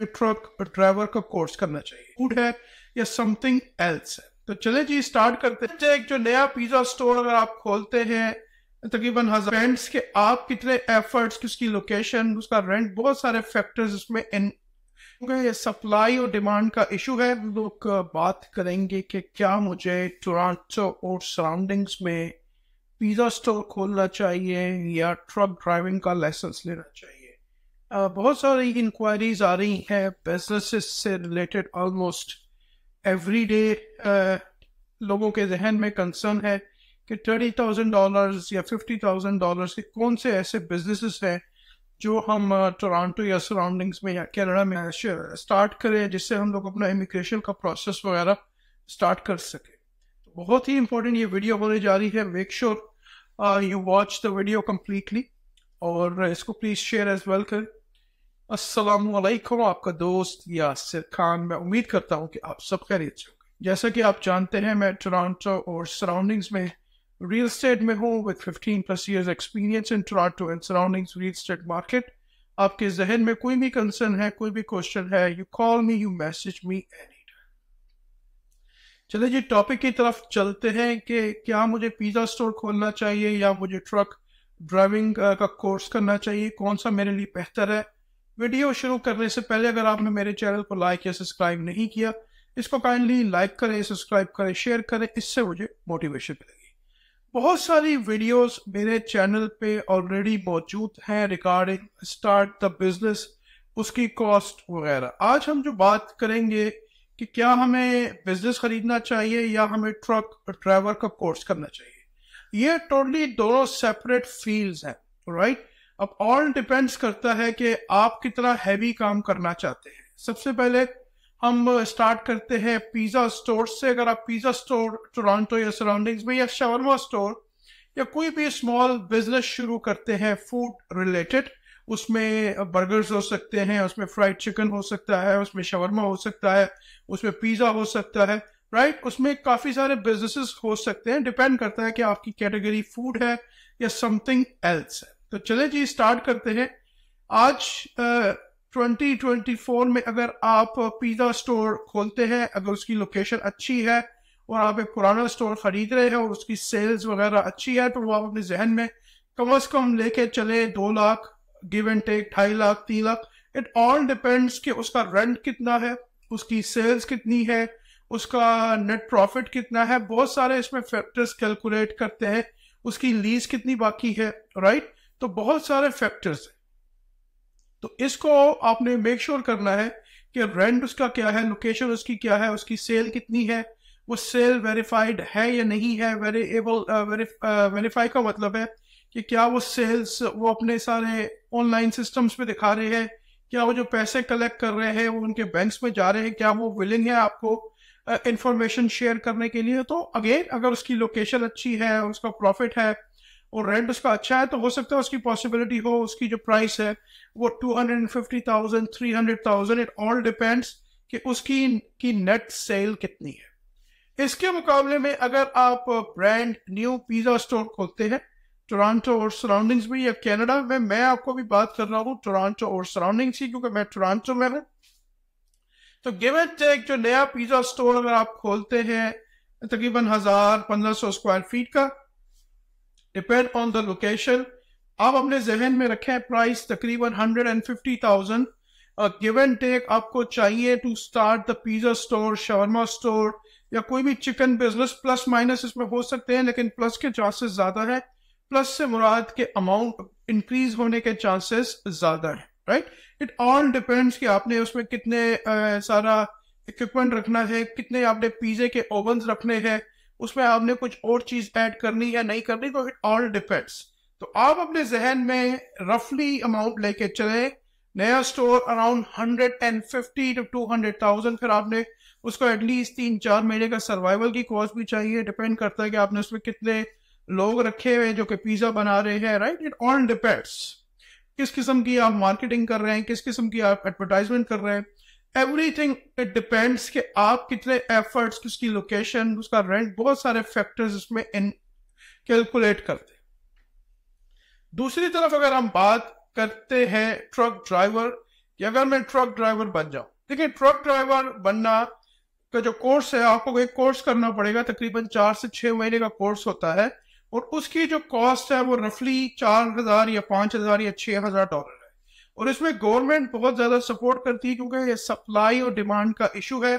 Truck और driver का course करना चाहिए फ़ूड है या समथिंग एल्स है तो चले जी स्टार्ट करते हैं एक जो नया पिज्जा स्टोर अगर आप खोलते हैं तकरीबन हज़ार के आप कितने एफर्ट्स उसकी लोकेशन उसका रेंट बहुत सारे फैक्टर्स उसमें इन ये सप्लाई और डिमांड का इशू है लोग बात करेंगे कि क्या मुझे टोरंटो और सराउंडिंग्स में पिज़्ज़ा स्टोर खोलना चाहिए या ट्रक ड्राइविंग का लाइसेंस लेना चाहिए बहुत सारी इंक्वायरीज आ रही हैं बिज़नेस से रिलेटेड ऑलमोस्ट एवरी डे लोगों के जहन में कंसर्न है कि थर्टी थाउज़ेंड डॉलर्स या फिफ्टी थाउज़ेंड डॉलर्स के कौन से ऐसे बिजनेसेस हैं जो हम टोरंटो या सराउंडिंग्स में या कनाडा में स्टार्ट करें जिससे हम लोग अपना इमिग्रेशन का प्रोसेस वगैरह स्टार्ट कर सकें। बहुत ही इंपॉर्टेंट ये वीडियो होने जा रही है make sure you watch the video completely और इसको प्लीज़ शेयर एज वेल करें। असलकुम आपका दोस्त यासिर खान, मैं उम्मीद करता हूँ कि आप सब खैरियत से जैसा कि आप जानते हैं, मैं टोरंटो और सराउंडिंग्स में रियल स्टेट में हूँ with 15 plus years experience in Toronto and surroundings real estate market आपके जहन में कोई भी कंसर्न है, कोई भी क्वेश्चन है you call me you message me any चलिए जी टॉपिक की तरफ़ चलते हैं कि क्या मुझे पिज़्ज़ा स्टोर खोलना चाहिए या मुझे ट्रक ड्राइविंग का कोर्स करना चाहिए। कौन सा मेरे लिए बेहतर है? वीडियो शुरू करने से पहले अगर आपने मेरे चैनल को लाइक या सब्सक्राइब नहीं किया, इसको काइंडली लाइक करें, सब्सक्राइब करें, शेयर करें, इससे मुझे मोटिवेशन मिलेगी। बहुत सारी वीडियोस मेरे चैनल पे ऑलरेडी मौजूद हैं रिगार्डिंग स्टार्ट द बिज़नेस उसकी कॉस्ट वगैरह। आज हम जो बात करेंगे कि क्या हमें बिज़नेस खरीदना चाहिए या हमें ट्रक ड्राइवर का कोर्स करना चाहिए। ये टोटली दोनों सेपरेट फील्ड्स हैं राइट? अब ऑल डिपेंड्स करता है कि आप कितना हैवी काम करना चाहते हैं। सबसे पहले हम स्टार्ट करते हैं पिज़्ज़ा स्टोर से। अगर आप पिज़्ज़ा स्टोर टोरंटो या सराउंडिंग्स में या शवरमा स्टोर या कोई भी स्मॉल बिज़नेस शुरू करते हैं फ़ूड रिलेटेड उसमें बर्गर्स हो सकते हैं, उसमें फ्राइड चिकन हो सकता है, उसमें शवरमा हो सकता है, उसमें पिज़्ज़ा हो सकता है। Right right? उसमें काफ़ी सारे बिजनेसेस हो सकते हैं। डिपेंड करता है कि आपकी कैटेगरी फ़ूड है या समथिंग एल्स है। तो चले जी स्टार्ट करते हैं। आज ट्वेंटी ट्वेंटी फोर में अगर आप पिज़्ज़ा स्टोर खोलते हैं, अगर उसकी लोकेशन अच्छी है और आप एक पुराना स्टोर खरीद रहे हैं और उसकी सेल्स वगैरह अच्छी है तो वो आप अपने जहन में कम अज कम लेके चले। दो लाख गिव एंड टेक ढाई लाख, तीन लाख। इट ऑल डिपेंड्स कि उसका रेंट कितना है, उसकी सेल्स कितनी है उसका नेट प्रॉफिट कितना है? बहुत सारे इसमें फैक्टर्स कैलकुलेट करते हैं। उसकी लीज कितनी बाकी है राइट तो बहुत सारे फैक्टर्स हैं। तो इसको आपने मेक श्योर sure करना है कि रेंट उसका क्या है लोकेशन उसकी क्या है, उसकी सेल कितनी है, वो सेल वेरीफाइड है या नहीं है। वेरिएबल वेरीफाई का मतलब है कि क्या वो सेल्स वो अपने सारे ऑनलाइन सिस्टम्स पे दिखा रहे हैं, क्या वो जो पैसे कलेक्ट कर रहे हैं, वो उनके बैंक्स में जा रहे हैं, क्या वो विलिंग है आपको इंफॉर्मेशन शेयर करने के लिए तो अगेन अगर उसकी लोकेशन अच्छी है, उसका प्रॉफिट है, और रेंट उसका अच्छा है तो हो सकता है उसकी पॉसिबिलिटी हो, उसकी जो प्राइस है, वो two hundred and fifty thousand three hundred thousand it all depends कि उसकी, की नेट सेल कितनी है। इसके मुकाबले में अगर आप ब्रांड न्यू पिज्जा स्टोर खोलते हैं टोरंटो और सराउंडिंग्स में या कनाडा में, मैं आपको भी बात कर रहा हूँ टोरंटो और सराउंडिंग्स की, क्योंकि मैं टोरंटो में हूँ। तो गिवन टेक जो नया पिज्जा स्टोर अगर आप खोलते हैं, तकरीबन हज़ार पंद्रह सौ स्क्वायर फीट का डिपेंड ऑन द लोकेशन आप अपने जहन में रखें प्राइस तकरीबन hundred and fifty thousand give and take आपको चाहिए to start the pizza store shawarma store या कोई भी चिकन बिज़नेस प्लस माइनस इसमें हो सकते हैं, लेकिन प्लस के चांसेस ज़्यादा है प्लस से मुराद के अमाउंट इंक्रीज होने के चांसेस ज़्यादा है। राइट इट ऑल डिपेंड्स कि आपने उसमें कितने uh, सारा इक्विपमेंट रखना है कितने आपने पिज्जे के ओवन रखने हैं उसमें आपने कुछ और चीज़ ऐड करनी या नहीं करनी तो इट ऑल डिपेंड्स तो आप अपने जहन में रफली अमाउंट लेके चले। नया store around hundred and fifty two two hundred thousand फिर आपने उसको एटलीस्ट तीन चार महीने का सर्वाइवल की कॉस्ट भी चाहिए। डिपेंड करता है कि आपने उसमें कितने लोग रखे हुए जो कि पिज्जा बना रहे हैं राइट इट ऑल डिपेंड्स किस किस्म की आप मार्केटिंग कर रहे हैं, किस किस्म की आप एडवर्टाइजमेंट कर रहे हैं। एवरीथिंग इट डिपेंड्स कि आप कितने एफर्ट्स किसकी लोकेशन उसका रेंट बहुत सारे फैक्टर्स इसमें इन कैलकुलेट करते दूसरी तरफ़ अगर हम बात करते हैं ट्रक ड्राइवर कि अगर मैं ट्रक ड्राइवर बन जाऊँ, देखिए ट्रक ड्राइवर बनना का जो कोर्स है, आपको एक कोर्स करना पड़ेगा, तकरीबन चार से छह महीने का कोर्स होता है। और उसकी जो कॉस्ट है वो रफली चार हज़ार या पाँच हज़ार या छह हज़ार डॉलर है। और इसमें गवर्नमेंट बहुत ज़्यादा सपोर्ट करती है क्योंकि ये सप्लाई और डिमांड का इशू है।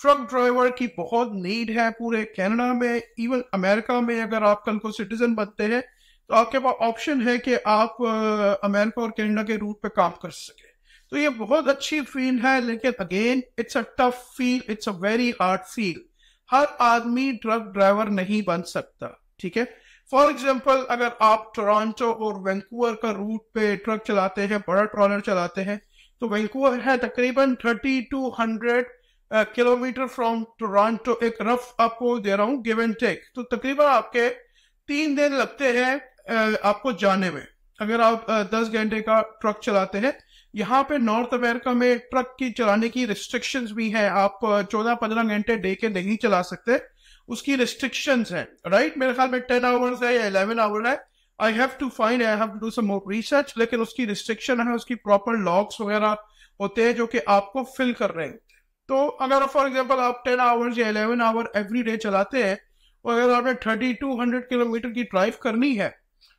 ट्रक ड्राइवर की बहुत नीड है पूरे कनाडा में इवन अमेरिका में अगर आप कल को सिटीजन बनते हैं तो आपके पास ऑप्शन है कि आप अमेरिका और कनाडा के रूट पे काम कर सके। तो ये बहुत अच्छी फ़ील्ड है, लेकिन again it's a tough field it's a very hard field हर आदमी ट्रक ड्राइवर नहीं बन सकता, ठीक है? फॉर एग्ज़ाम्पल अगर आप टोरंटो और वैंकूवर का रूट पे ट्रक चलाते हैं, बड़ा ट्रॉलर चलाते हैं तो वैंकूवर है तकरीबन thirty two hundred kilometre from Toronto एक रफ आपको दे रहा हूँ गिव एंड टेक तो तकरीबन आपके तीन दिन लगते हैं आपको जाने में। अगर आप दस घंटे का ट्रक चलाते हैं, यहाँ पे नॉर्थ अमेरिका में ट्रक की चलाने की रिस्ट्रिक्शंस भी हैं। आप चौदह पंद्रह घंटे डे के नहीं चला सकते। उसकी रिस्ट्रिक्शंस हैं राइट मेरे ख्याल में टेन आवर्स है या इलेवन आवर है। I have to find I have to do some research लेकिन उसकी रिस्ट्रिक्शन है, उसकी प्रॉपर लॉक्स वगैरह होते हैं जो कि आपको फिल कर रहे हैं। तो अगर फॉर एग्ज़ाम्पल आप टेन आवर्स या इलेवन आवर एवरी डे चलाते हैं, और अगर आपने थर्टी टू हंड्रेड किलोमीटर की ड्राइव करनी है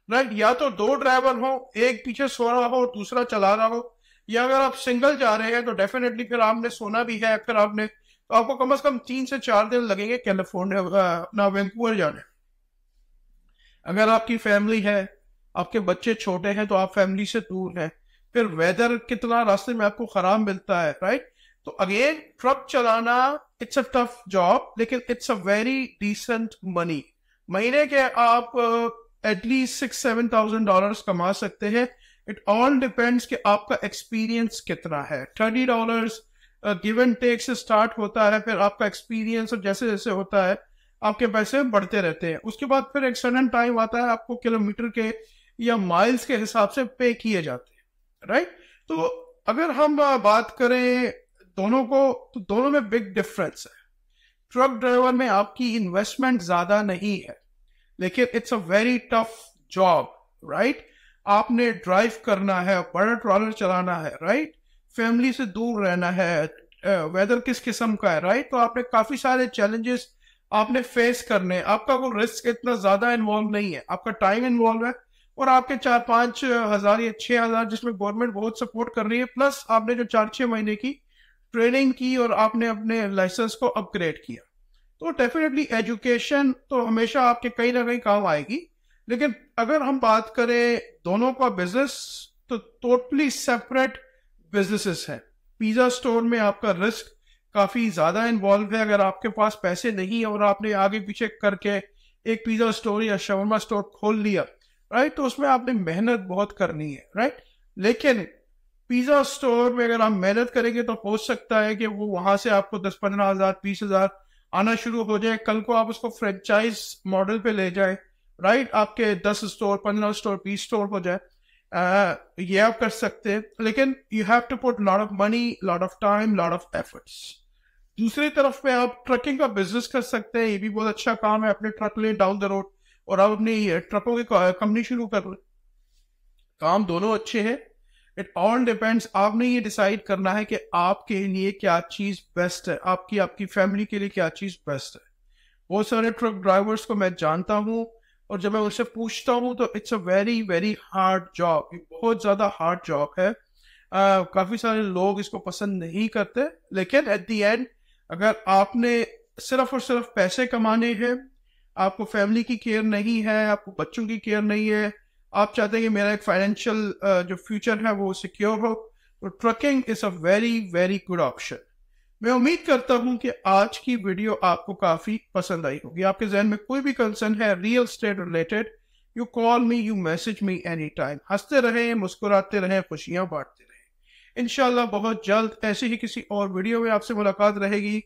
राइट या तो दो ड्राइवर हो, एक पीछे सो रहा हो और दूसरा चला रहा हो, या अगर आप सिंगल जा रहे हैं तो डेफिनेटली फिर आपने सोना भी है, फिर आपने तो आपको कम से कम तीन से चार दिन लगेंगे कैलिफ़ोर्निया अपना वैंकूवर जाने। अगर आपकी फैमिली है, आपके बच्चे छोटे हैं तो आप फैमिली से दूर हैं। फिर वेदर कितना रास्ते में आपको खराब मिलता है राइट तो अगेन, ट्रक चलाना इट्स अ टफ जॉब लेकिन it's a very decent money महीने के आप at least six seven thousand dollar कमा सकते हैं। इट ऑल डिपेंड्स कि आपका एक्सपीरियंस कितना है। Thirty dollars give and take से स्टार्ट होता है, फिर आपका एक्सपीरियंस और जैसे जैसे होता है, आपके पैसे बढ़ते रहते हैं। उसके बाद फिर एक सडन टाइम आता है, आपको किलोमीटर के या माइल्स के हिसाब से पे किए जाते हैं राइट तो अगर हम बात करें दोनों को तो दोनों में बिग डिफरेंस है। ट्रक ड्राइवर में आपकी इन्वेस्टमेंट ज़्यादा नहीं है, लेकिन it's a very tough job right आपने ड्राइव करना है, बड़ा ट्रॉलर चलाना है राइट फैमिली से दूर रहना है वेदर किस किस्म का है राइट तो आपने काफ़ी सारे चैलेंजेस आपने फेस करने आपका कोई रिस्क इतना ज़्यादा इन्वॉल्व नहीं है। आपका टाइम इन्वॉल्व है और आपके चार पाँच हज़ार या छह हज़ार जिसमें गवर्नमेंट बहुत सपोर्ट कर रही है प्लस आपने जो चार छह महीने की ट्रेनिंग की और आपने अपने लाइसेंस को अपग्रेड किया। तो डेफिनेटली एजुकेशन तो हमेशा आपके कहीं ना कहीं काम आएगी, लेकिन अगर हम बात करें दोनों का बिज़नेस तो टोटली सेपरेट बिजनेसेस हैं। पिज्जा स्टोर में आपका रिस्क काफ़ी ज़्यादा इन्वॉल्व है। अगर आपके पास पैसे नहीं है और आपने आगे पीछे करके एक पिज्जा स्टोर या शवर्मा स्टोर खोल लिया राइट तो उसमें आपने मेहनत बहुत करनी है राइट लेकिन पिज्जा स्टोर में अगर आप मेहनत करेंगे तो हो सकता है कि वो वहाँ से आपको दस पंद्रह हज़ार, बीस हज़ार आना शुरू हो जाए। कल को आप उसको फ्रेंचाइज मॉडल पे ले जाए राइट आपके दस स्टोर पंद्रह स्टोर बीस स्टोर हो जाए। Uh, ये आप कर सकते हैं लेकिन you have to put lot of money lot of time lot of efforts दूसरी तरफ़ में आप ट्रकिंग का बिज़नेस कर सकते हैं ये भी बहुत अच्छा काम है अपने truck lay down the road और आप अपनी ट्रकों की कंपनी शुरू कर लें। काम दोनों अच्छे हैं। इट ऑल डिपेंड्स आपने ये डिसाइड करना है कि आपके लिए क्या चीज़ बेस्ट है आपकी आपकी फैमिली के लिए क्या चीज़ बेस्ट है। बहुत सारे ट्रक ड्राइवर्स को मैं जानता हूँ और जब मैं उनसे पूछता हूँ तो it's a very very hard job बहुत ज़्यादा हार्ड जॉब है। uh, काफ़ी सारे लोग इसको पसंद नहीं करते लेकिन एट दी एंड अगर आपने सिर्फ़ और सिर्फ़ पैसे कमाने हैं आपको फैमिली की केयर नहीं है आपको बच्चों की केयर नहीं है आप चाहते हैं कि मेरा एक फाइनेंशियल जो फ्यूचर है वो सिक्योर हो तो trucking is a very very good option मैं उम्मीद करता हूँ कि आज की वीडियो आपको काफ़ी पसंद आई होगी। आपके जहन में कोई भी कंसर्न है real estate related you call me you message me any time हँसते रहे, मुस्कुराते रहे, खुशियाँ बांटते रहे। इनशाला बहुत जल्द ऐसी ही किसी और वीडियो में आपसे मुलाकात रहेगी।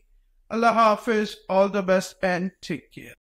अल्लाह हाफिज all the best and take care